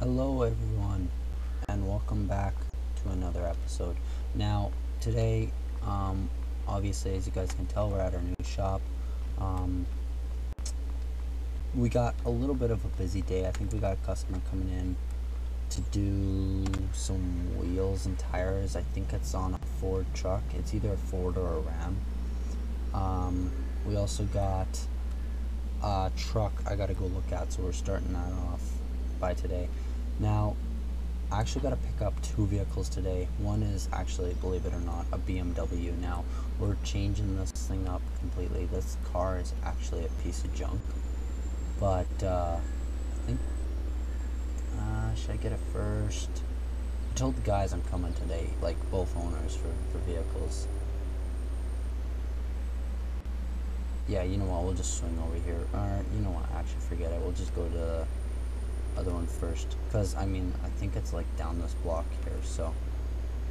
Hello, everyone, and welcome back to another episode. Now, today, um, obviously, as you guys can tell, we're at our new shop. Um, we got a little bit of a busy day. I think we got a customer coming in to do some wheels and tires. I think it's on a Ford truck. It's either a Ford or a Ram. Um, we also got a truck I gotta go look at, so we're starting that off by today. Now, I actually got to pick up two vehicles today. One is actually, believe it or not, a BMW. Now, we're changing this thing up completely. This car is actually a piece of junk. But, uh, I think, uh, should I get it first? I told the guys I'm coming today, like both owners for, for vehicles. Yeah, you know what, we'll just swing over here. Or, you know what, actually forget it. We'll just go to other one first because I mean I think it's like down this block here so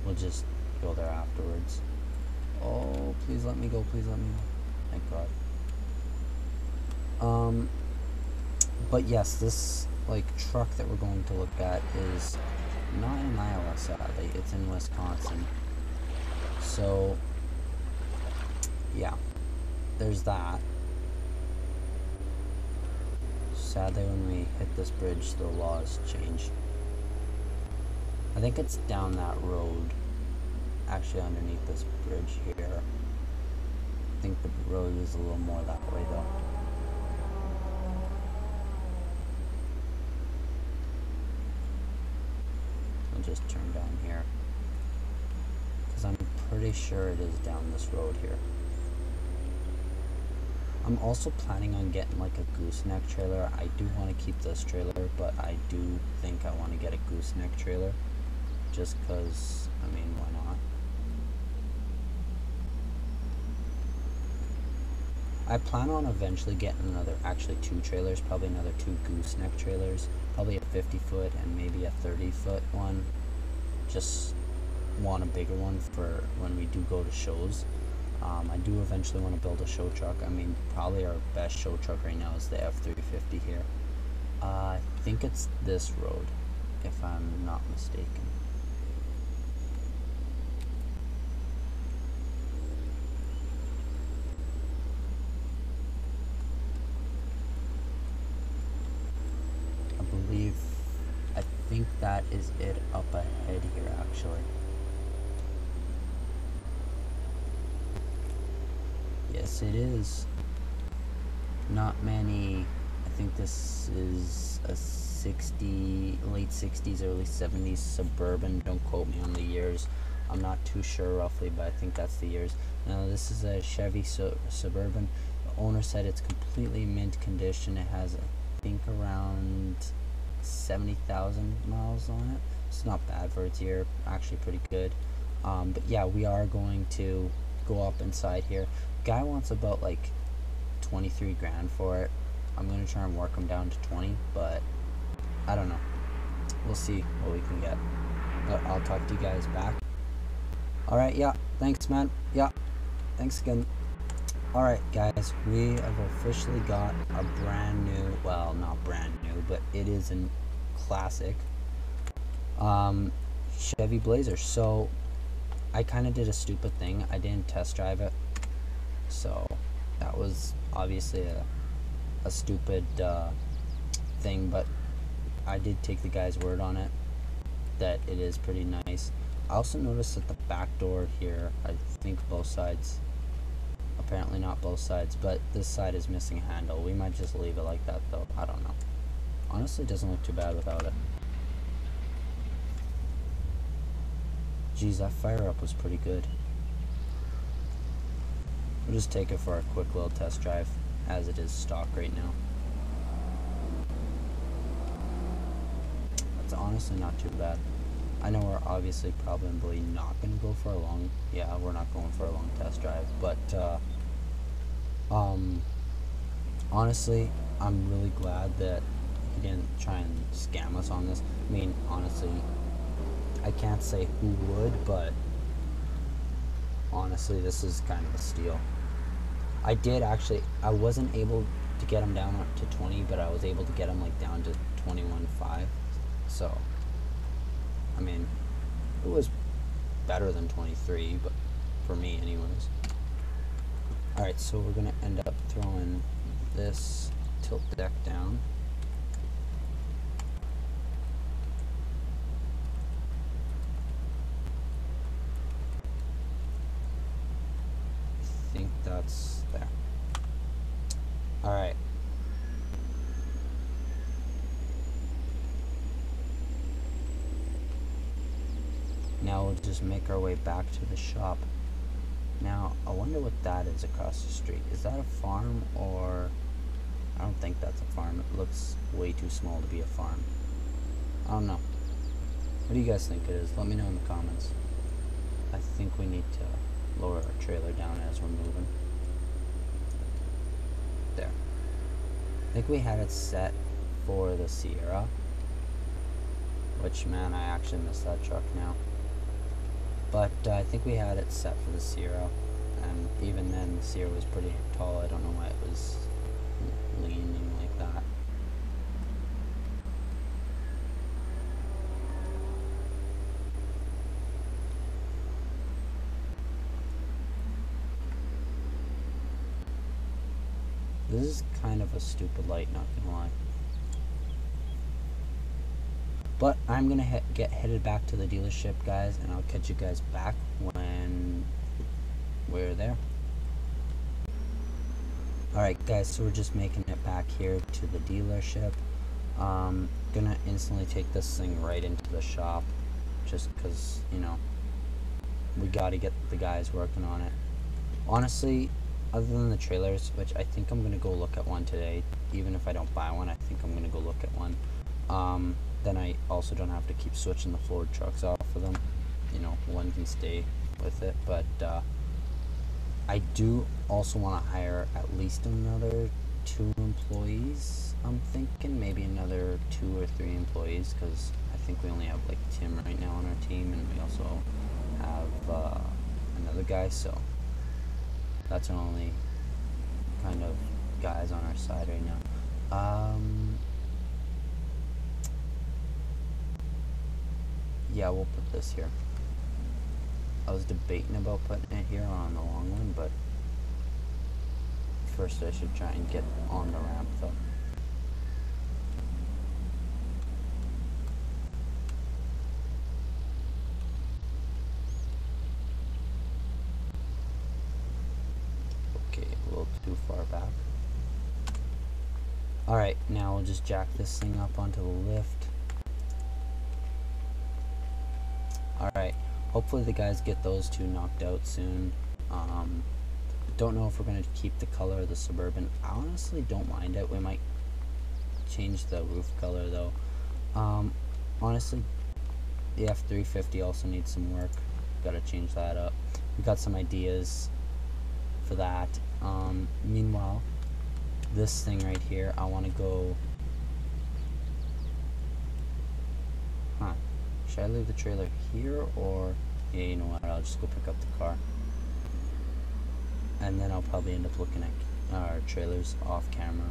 we'll just go there afterwards. Oh please let me go please let me go. Thank god. Um but yes this like truck that we're going to look at is not in Iowa sadly. It's in Wisconsin. So yeah. There's that sadly when we hit this bridge the laws change. I think it's down that road, actually underneath this bridge here. I think the road is a little more that way though. I'll just turn down here. Because I'm pretty sure it is down this road here. I'm also planning on getting like a gooseneck trailer. I do want to keep this trailer, but I do think I want to get a gooseneck trailer. Just because, I mean, why not? I plan on eventually getting another, actually two trailers, probably another two gooseneck trailers. Probably a 50 foot and maybe a 30 foot one. Just want a bigger one for when we do go to shows. Um, I do eventually want to build a show truck. I mean, probably our best show truck right now is the F350 here. Uh, I think it's this road, if I'm not mistaken. I believe, I think that is it up ahead here actually. Yes, it is. Not many. I think this is a 60, late 60s, early 70s suburban. Don't quote me on the years. I'm not too sure roughly, but I think that's the years. Now, this is a Chevy su Suburban. The owner said it's completely mint condition. It has, I think, around 70,000 miles on it. It's not bad for its year. Actually, pretty good. Um, but yeah, we are going to go up inside here guy wants about like 23 grand for it. I'm going to try and work him down to 20, but I don't know. We'll see what we can get. But I'll talk to you guys back. Alright, yeah. Thanks, man. Yeah. Thanks again. Alright, guys. We have officially got a brand new, well, not brand new, but it is a classic um, Chevy Blazer. So, I kind of did a stupid thing. I didn't test drive it so that was obviously a, a stupid uh, thing, but I did take the guy's word on it that it is pretty nice. I also noticed that the back door here, I think both sides, apparently not both sides, but this side is missing a handle. We might just leave it like that though. I don't know. Honestly, it doesn't look too bad without it. Geez, that fire up was pretty good. We'll just take it for a quick little test drive as it is stock right now. It's honestly not too bad. I know we're obviously probably not going to go for a long, yeah, we're not going for a long test drive, but, uh, um, honestly, I'm really glad that he didn't try and scam us on this. I mean, honestly, I can't say who would, but honestly, this is kind of a steal. I did actually. I wasn't able to get him down to 20, but I was able to get him like down to 21.5. So, I mean, it was better than 23, but for me, anyways. Alright, so we're going to end up throwing this tilt deck down. I think that's there. Alright. Now just make our way back to the shop. Now, I wonder what that is across the street. Is that a farm or... I don't think that's a farm. It looks way too small to be a farm. I don't know. What do you guys think it is? Let me know in the comments. I think we need to lower our trailer down as we're moving. There. I think we had it set for the Sierra. Which, man, I actually miss that truck now. But uh, I think we had it set for the Sierra, and even then the Sierra was pretty tall. I don't know why it was leaning like that. This is kind of a stupid light, not gonna lie. But I'm gonna he get headed back to the dealership, guys, and I'll catch you guys back when we're there. Alright guys, so we're just making it back here to the dealership. Um, gonna instantly take this thing right into the shop, just because, you know, we gotta get the guys working on it. Honestly, other than the trailers, which I think I'm gonna go look at one today, even if I don't buy one, I think I'm gonna go look at one. Um, then I also don't have to keep switching the Ford trucks off of them. You know, one can stay with it, but uh, I do also want to hire at least another two employees. I'm thinking maybe another two or three employees because I think we only have like Tim right now on our team, and we also have uh, another guy. So that's our only kind of guys on our side right now. Um, yeah, we'll put this here. I was debating about putting it here on the long one, but first I should try and get on the ramp though. Okay, a little too far back. Alright, now we'll just jack this thing up onto the lift. Alright, hopefully the guys get those two knocked out soon. Um, don't know if we're going to keep the color of the Suburban. I honestly don't mind it. We might change the roof color though. Um, honestly, the F-350 also needs some work. Got to change that up. We got some ideas for that. Um, meanwhile, this thing right here, I want to go Huh. Should I leave the trailer here or yeah, you know what? I'll just go pick up the car. And then I'll probably end up looking at our trailers off camera.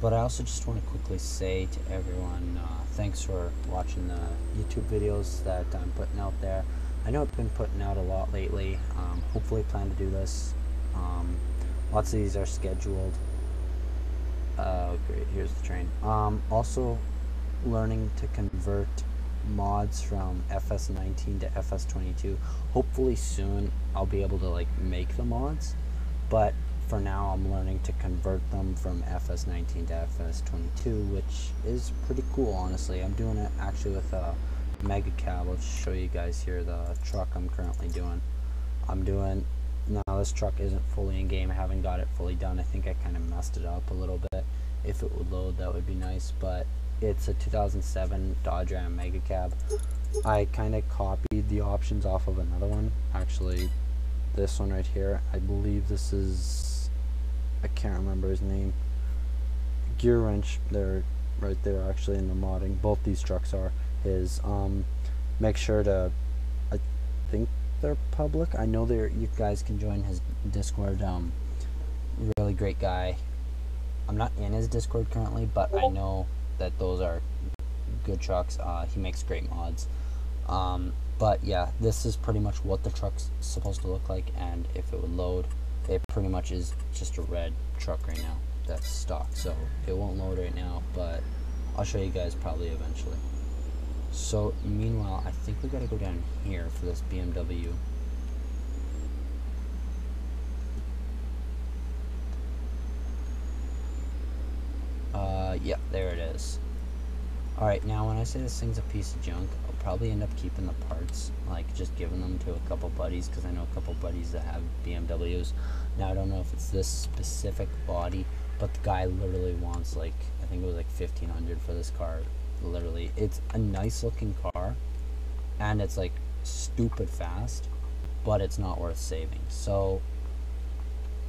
But I also just want to quickly say to everyone, uh, thanks for watching the YouTube videos that I'm putting out there. I know I've been putting out a lot lately. Um, hopefully plan to do this. Um, lots of these are scheduled. Uh, great, here's the train. Um, also, learning to convert mods from FS19 to FS22. Hopefully soon I'll be able to like make the mods, but for now I'm learning to convert them from FS19 to FS22, which is pretty cool honestly. I'm doing it actually with a Mega Cab. I'll show you guys here the truck I'm currently doing. I'm doing now this truck isn't fully in game. I haven't got it fully done. I think I kind of messed it up a little bit. If it would load, that would be nice, but it's a 2007 Dodge Ram Mega Cab. I kind of copied the options off of another one. Actually, this one right here. I believe this is. I can't remember his name. Gear wrench. They're right there actually in the modding. Both these trucks are his. Um, make sure to. I think they're public. I know they're. You guys can join his Discord. Um, really great guy. I'm not in his Discord currently, but I know that those are good trucks. Uh, he makes great mods. Um, but yeah, this is pretty much what the truck's supposed to look like, and if it would load, it pretty much is just a red truck right now that's stock. So it won't load right now, but I'll show you guys probably eventually. So meanwhile, I think we gotta go down here for this BMW. Yeah, there it is. Alright, now when I say this thing's a piece of junk, I'll probably end up keeping the parts, like just giving them to a couple buddies, because I know a couple buddies that have BMWs. Now I don't know if it's this specific body, but the guy literally wants like, I think it was like 1500 for this car, literally. It's a nice looking car, and it's like stupid fast, but it's not worth saving. So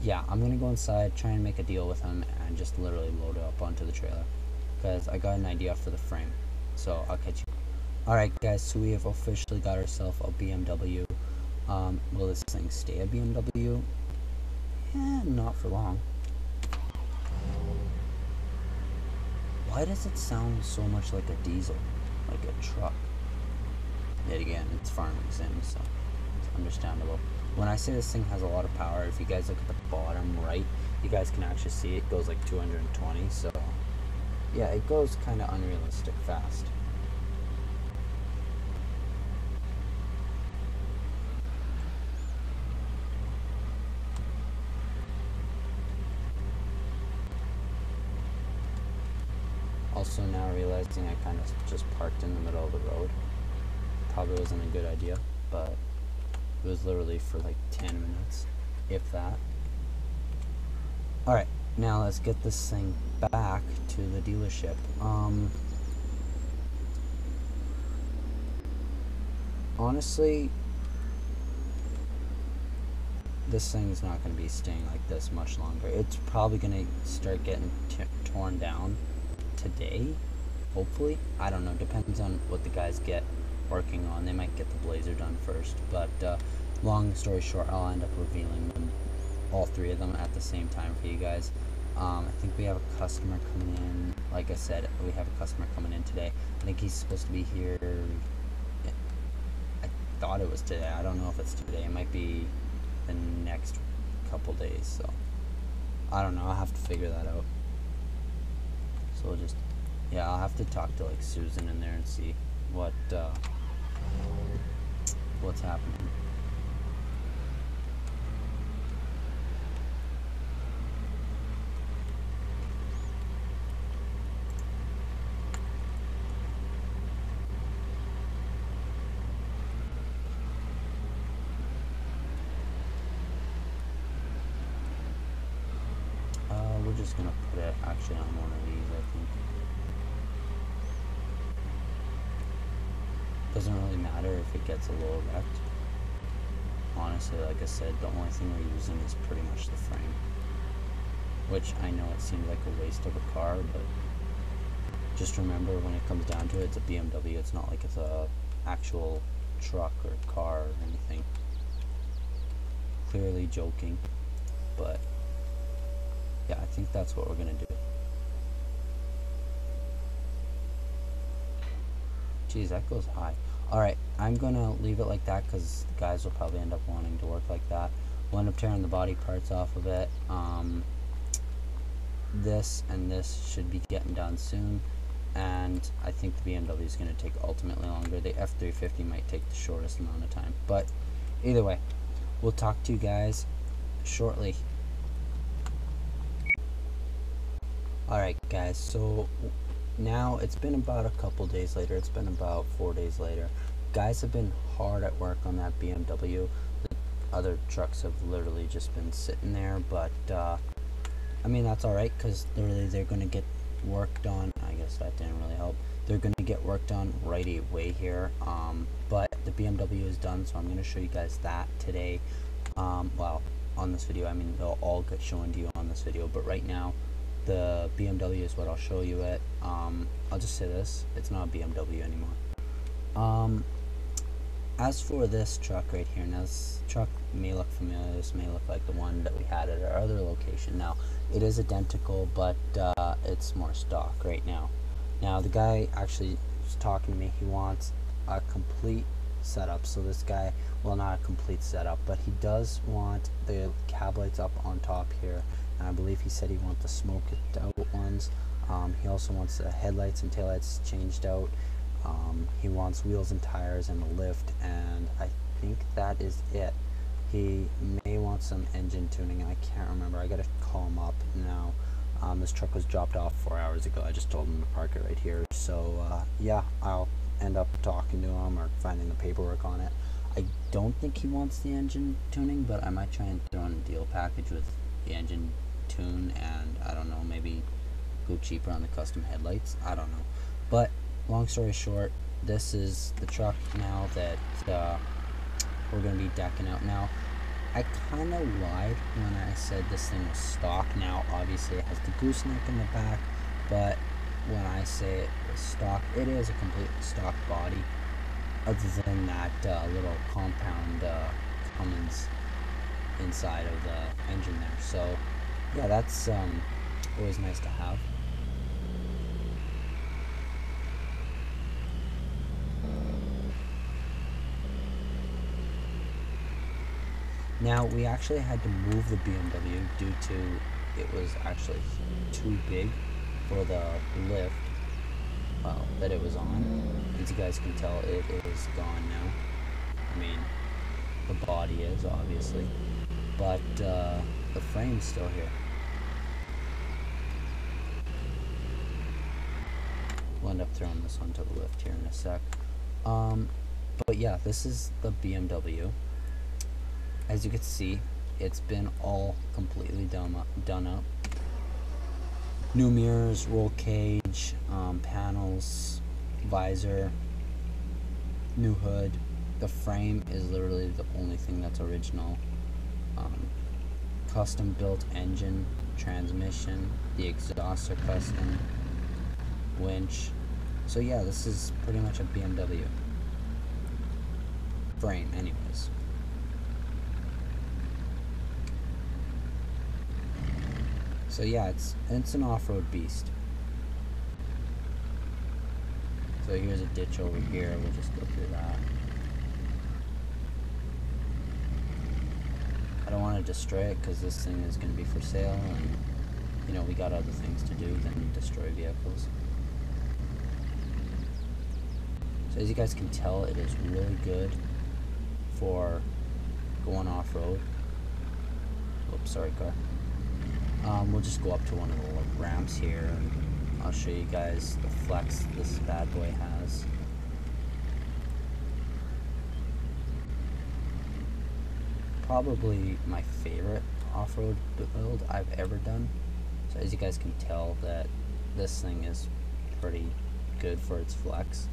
yeah, I'm gonna go inside, try and make a deal with him, and just literally load it up onto the trailer because I got an idea for the frame. So I'll catch you. Alright guys, so we have officially got ourselves a BMW. Um, will this thing stay a BMW? Yeah, not for long. Why does it sound so much like a diesel? Like a truck? Yet again, it's farming sim, so it's understandable. When I say this thing has a lot of power, if you guys look at the bottom right, you guys can actually see it goes like 220, so yeah, it goes kind of unrealistic fast. Also now realizing I kind of just parked in the middle of the road. Probably wasn't a good idea, but it was literally for like 10 minutes, if that. Alright, now let's get this thing back to the dealership. Um, honestly, this thing's not going to be staying like this much longer. It's probably going to start getting torn down today, hopefully. I don't know, depends on what the guys get working on. They might get the blazer done first, but uh, long story short, I'll end up revealing them, all three of them at the same time for you guys. Um, I think we have a customer coming in. Like I said, we have a customer coming in today. I think he's supposed to be here. I thought it was today. I don't know if it's today. It might be the next couple days. So I don't know. I'll have to figure that out. So we'll just, yeah, I'll have to talk to like Susan in there and see what uh, what's happening. Uh, we're just gonna put it actually on one of these, I think. Doesn't matter if it gets a little wrecked. Honestly, like I said, the only thing we're using is pretty much the frame. Which I know it seems like a waste of a car, but just remember when it comes down to it, it's a BMW. It's not like it's a actual truck or car or anything. Clearly joking, but yeah, I think that's what we're to do. Geez, that goes high. Alright, I'm to leave it like that because the guys will probably end up wanting to work like that. We'll end up tearing the body parts off of it. Um, this and this should be getting done soon. And I think the BMW is going to take ultimately longer. The F350 might take the shortest amount of time. But either way, we'll talk to you guys shortly. Alright guys, so now it's been about a couple days later, it's been about four days later. Guys have been hard at work on that BMW. The other trucks have literally just been sitting there, but uh, I mean that's alright because literally they're going to get worked on. I guess that didn't really help. They're going to get worked on right away here, um, but the BMW is done, so I'm going to show you guys that today. Um, well, on this video, I mean they'll all get shown to you on this video, but right now the BMW is what I'll show you it. Um, I'll just say this, it's not a BMW anymore. Um, as for this truck right here, now this truck may look familiar, this may look like the one that we had at our other location. Now, it is identical, but uh, it's more stock right now. Now, the guy actually was talking to me. He wants a complete setup. So this guy, well, not a complete setup, but he does want the cab lights up on top here. I believe he said he wants the smoked out ones. Um, he also wants the headlights and taillights changed out. Um, he wants wheels and tires and a lift, and I think that is it. He may want some engine tuning. I can't remember. I gotta call him up now. Um, this truck was dropped off four hours ago. I just told him to park it right here. So uh, yeah, I'll end up talking to him or finding the paperwork on it. I don't think he wants the engine tuning, but I might try and throw in a deal package with the engine tune and I don't know, maybe go cheaper on the custom headlights. I don't know. But long story short, this is the truck now that uh, we're going to be decking out now. I kind of lied when I said this thing was stock. Now, obviously, it has the gooseneck in the back, but when I say it was stock, it is a complete stock body, other than that uh, little compound uh, Cummins inside of the engine there. So, yeah, that's um, always nice to have. Now we actually had to move the BMW due to it was actually too big for the lift well, that it was on. As you guys can tell, it is gone now. I mean, the body is obviously, but uh, the frame's still here. We'll end up throwing this one to the lift here in a sec. Um, but yeah, this is the BMW as you can see it's been all completely done up, done up new mirrors roll cage um, panels visor new hood the frame is literally the only thing that's original custom built engine transmission the exhaust are custom winch so yeah this is pretty much a BMW frame anyways So yeah, it's it's an off-road beast. So here's a ditch over here. We'll just go through that. I don't want to destroy it because this thing is going to be for sale and you know we got other things to do than destroy vehicles. So as you guys can tell it is really good for going off-road. Oops, sorry car. Um, we'll just go up to one of the ramps here and I'll show you guys the flex this bad boy has. Probably my favorite off-road build I've ever done. So as you guys can tell that this thing is pretty good for its flex.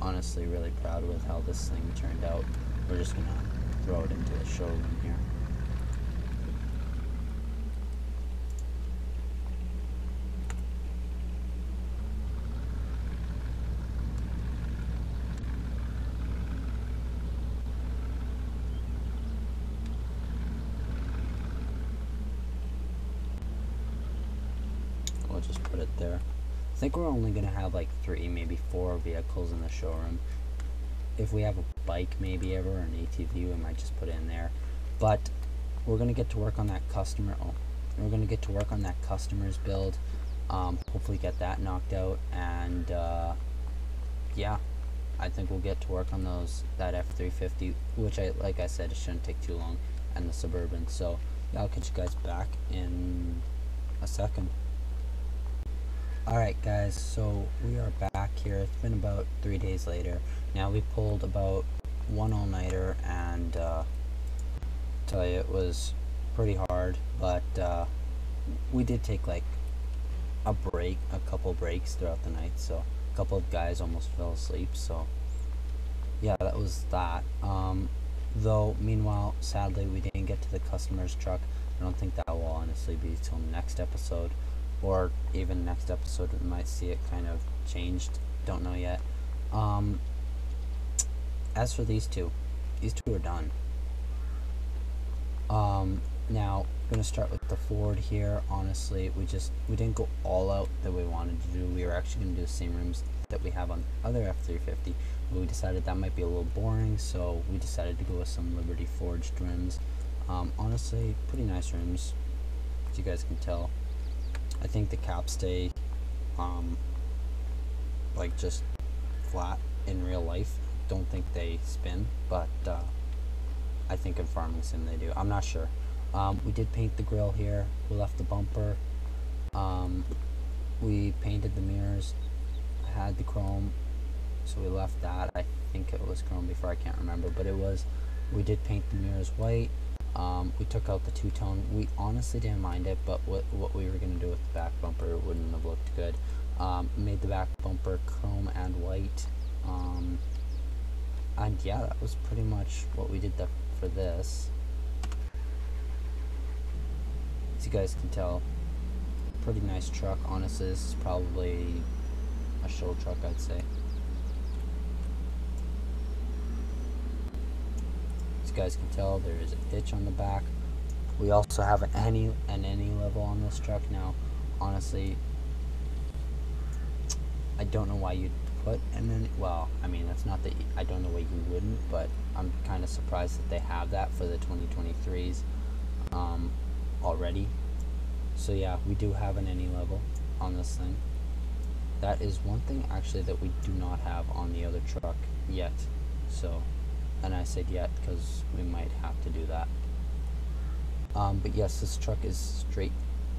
Honestly really proud with how this thing turned out. We're just gonna throw it into the showroom here. We'll just put it there. We're only to have like three, maybe four vehicles in the showroom if we have a bike maybe ever or an ATV, we might just put it in there. But we're gonna get to work on that customer. Oh, we're gonna get to work on that customer's build. Um, hopefully get that knocked out, and uh, yeah, I think we'll get to work on those that F350, which I like I said it shouldn't take too long, and the Suburban. So yeah, I'll catch you guys back in a second. Alright guys, so we are back here. It's been about three days later. Now we pulled about one all-nighter and uh, tell you it was pretty hard, but uh, we did take like a break, a couple breaks throughout the night, so a couple of guys almost fell asleep, so yeah, that was that. Um, though, meanwhile, sadly, we didn't get to the customer's truck. I don't think that will honestly be till next episode or even next episode we might see it kind of changed don't know yet um, as for these two these two are done um, now I'm gonna start with the Ford here. Honestly, we just we didn't go all out that we wanted to do. We were actually gonna do the same rims that we have on the other F350, but we decided that might be a little boring, so we decided to go with some Liberty forged rims. Um, honestly, pretty nice rims, as you guys can tell. I think the caps stay um, like just flat in real life. Don't think they spin, but uh, I think in farming sim they do. I'm not sure. Um, we did paint the grill here. We left the bumper. Um, we painted the mirrors. Had the chrome, so we left that. I think it was chrome before. I can't remember, but it was. We did paint the mirrors white. Um, we took out the two-tone. We honestly didn't mind it, but what what we were gonna do with the back bumper wouldn't have looked good. Um, made the back bumper chrome and white. Um, and yeah, that was pretty much what we did the, for this. As you guys can tell, pretty nice truck. Honestly, this is probably a show truck, I'd say. As you guys can tell, there is a hitch on the back. We also have an any an any level on this truck now. Honestly, I don't know why you'd put an any. Well, I mean, that's not that I don't know why you wouldn't, but I'm kind of surprised that they have that for the 2023s um, already. So yeah, we do have an any level on this thing. That is one thing actually that we do not have on the other truck yet. So, and I said yet because we might have to do that. Um, but yes, this truck is straight,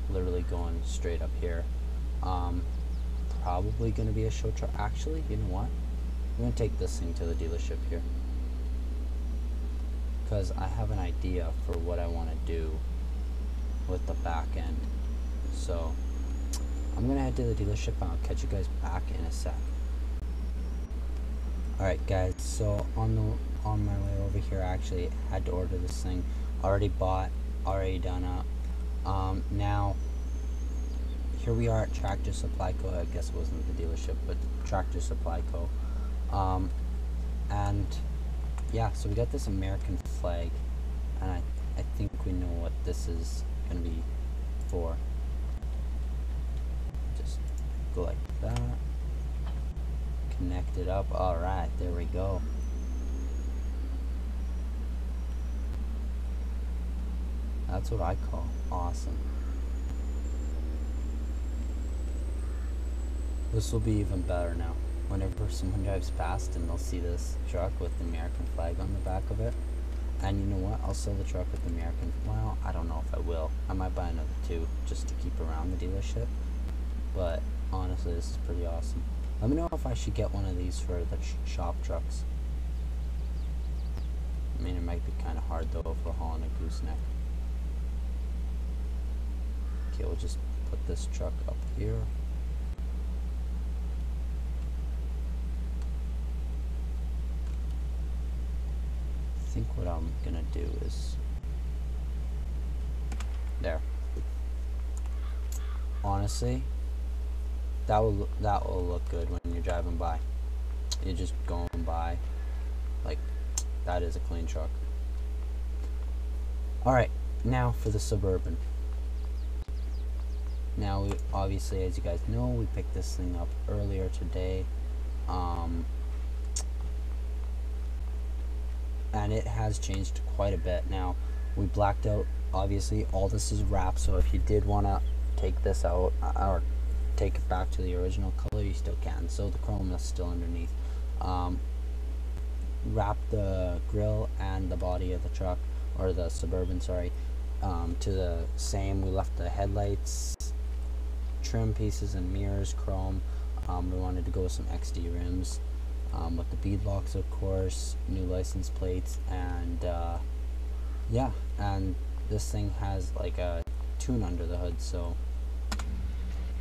literally going straight up here. Um, probably going to be a show truck. Actually, you know what? I'm going to take this thing to the dealership here. Because I have an idea for what I want to do with the back end. So, I'm going to head to the dealership and I'll catch you guys back in a sec. Alright guys, so on the on my way over here I actually had to order this thing. Already bought, already done up. Um, now here we are at Tractor Supply Co. I guess it wasn't the dealership, but Tractor Supply Co. Um, and yeah, so we got this American flag, and I, I think we know what this is going to be for. Just go like that. Connect it up. Alright, there we go. That's what I call awesome. This will be even better now. Whenever someone drives past and they'll see this truck with the American flag on the back of it. And you know what? I'll sell the truck with the American. Well, I don't know if I will. I might buy another two just to keep around the dealership. But honestly, this is pretty awesome. Let me know if I should get one of these for the shop trucks. I mean, it might be kind of hard though if we're hauling a gooseneck. Okay, we'll just put this truck up here. I think what I'm gonna do is there. Honestly, that will that will look good when you're driving by. You're just going by, like that is a clean truck. All right, now for the suburban. Now, we, obviously, as you guys know, we picked this thing up earlier today. Um, and it has changed quite a bit. Now we blacked out obviously all this is wrapped so if you did want to take this out uh, or take it back to the original color you still can. So the chrome is still underneath. Um, wrap the grill and the body of the truck or the suburban sorry um, to the same. We left the headlights trim pieces and mirrors chrome. Um, we wanted to go with some XD rims um, with the bead locks of course new license plates and uh, yeah and this thing has like a tune under the hood so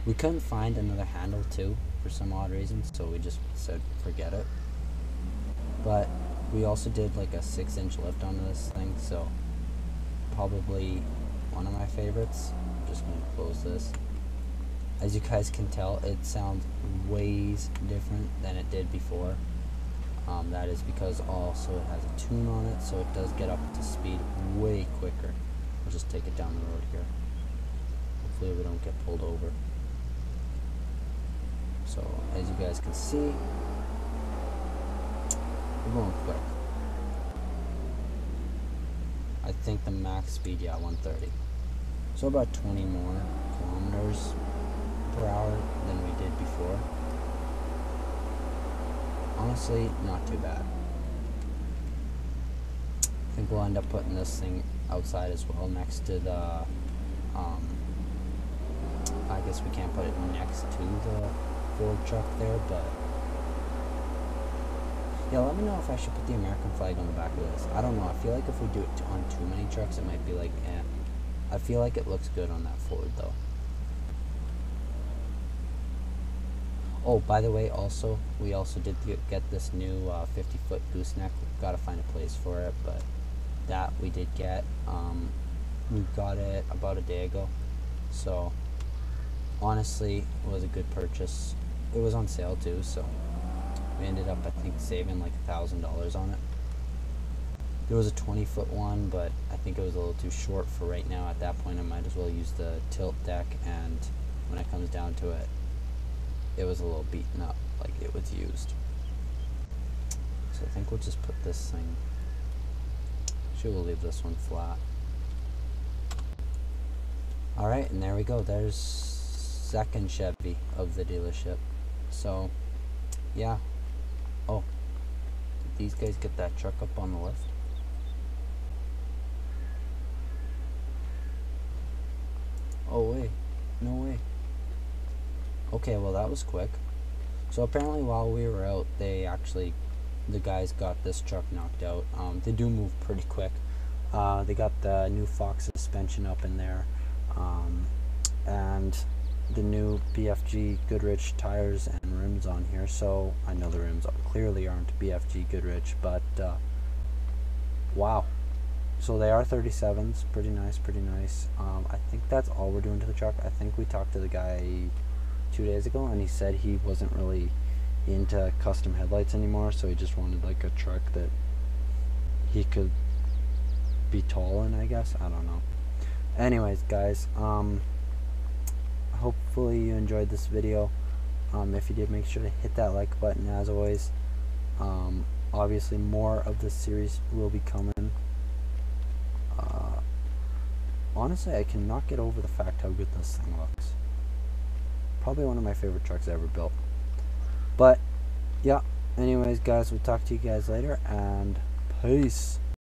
we couldn't find another handle too for some odd reason so we just said forget it. But we also did like a six inch lift onto this thing so probably one of my favorites. I'm just gonna close this as you guys can tell, it sounds ways different than it did before. Um, that is because also it has a tune on it, so it does get up to speed way quicker I'll just take it down the road here. Hopefully we don't get pulled over. So as you guys can see, we're going quick. I think the max speed, yeah, 130. So about 20 more kilometers per hour than we did before. Honestly, not too bad. I think we'll end up putting this thing outside as well. Next to the um, I guess we can't put it next to the Ford truck there but yeah let me know if I should put the American flag on the back of this. I don't know. I feel like if we do it on too many trucks it might be like eh. I feel like it looks good on that Ford though Oh, by the way, also, we also did get this new uh, 50 foot gooseneck. We've got to find a place for it, but that we did get. Um, we got it about a day ago. So, honestly, it was a good purchase. It was on sale too, so we ended up, I think, saving like a thousand dollars on it. There was a 20 foot one, but I think it was a little too short for right now. At that point, I might as well use the tilt deck, and when it comes down to it, it was a little beaten up, like it was used. So I think we'll just put this thing, actually we'll leave this one flat. Alright, and there we go, there's second Chevy of the dealership. So, yeah. Oh, did these guys get that truck up on the lift? Oh wait, no way. Okay, well that was quick. So apparently while we were out, they actually, the guys got this truck knocked out. Um, they do move pretty quick. Uh, they got the new Fox suspension up in there. Um, and the new BFG Goodrich tires and rims on here. So I know the rims clearly aren't BFG Goodrich, but uh, wow. So they are 37s, pretty nice, pretty nice. Um, I think that's all we're doing to the truck. I think we talked to the guy two days ago, and he said he wasn't really into custom headlights anymore, so he just wanted like a truck that he could be tall in, I guess. I don't know. Anyways, guys, um, hopefully you enjoyed this video. Um, if you did, make sure to hit that like button as always. Um, obviously, more of this series will be coming. Uh, honestly, I cannot get over the fact how good this thing looks. Probably one of my favorite trucks I ever built. But, yeah. Anyways, guys, we'll talk to you guys later, and peace.